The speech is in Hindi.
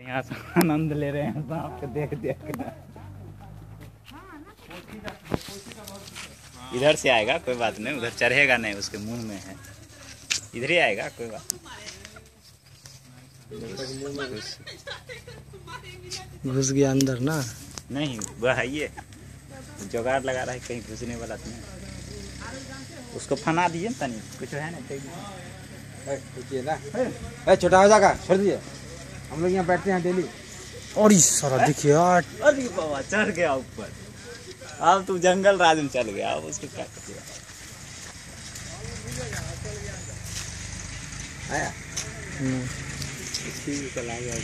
यहाँ से आनंद ले रहे हैं सांप को देख देख। इधर से आएगा कोई बात नहीं उधर चढ़ेगा नहीं उसके मुँह में है। इधर ही आएगा कोई बात घुस गया अंदर ना? नहीं है ये। जुगाड़ लगा रहा है कहीं घुसने वाला तो नहीं। उसको फना दिए ना तनी कुछ है ना कहीं ना। छोटा हो जाएगा छोड़ दीजिए हम लोग यहाँ बैठते हैं डेली। और सारा देखिए यार। अरे बाबा चढ़ गया ऊपर। अब तू जंगल राज में चल गया अब उसको क्या करेगा आया? हम्म, चला गया।